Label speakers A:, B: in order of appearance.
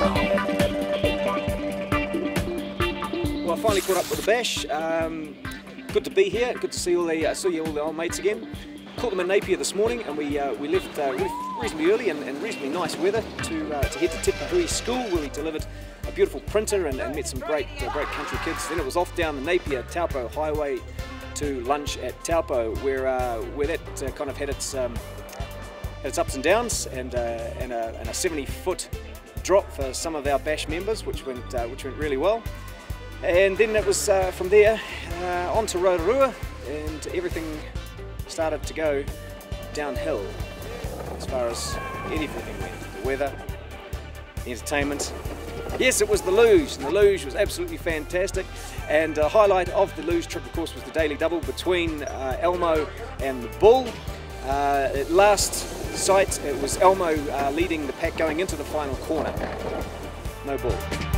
A: Well, I finally caught up with the Bash. Um, good to be here. Good to see all the uh, see all the old mates again. Caught them in Napier this morning, and we uh, we left uh, reasonably early and, and, reasonably nice weather to uh, to head to Tipperary School, where we delivered a beautiful printer and, and met some great uh, great country kids. Then it was off down the Napier Taupo Highway to lunch at Taupo, where uh, where that uh, kind of had its um, its ups and downs, and and a, and a 70 foot drop for some of our bash members, which went which went really well. And then it was uh, from there uh, on to Rotorua and everything started to go downhill as far as anything went. The weather, the entertainment. Yes, it was the luge, and the luge was absolutely fantastic. And the highlight of the luge trip, of course, was the daily double between uh, Elmo and the Bull. Uh, at last sight, it was Elmo uh, leading the pack going into the final corner. No bull.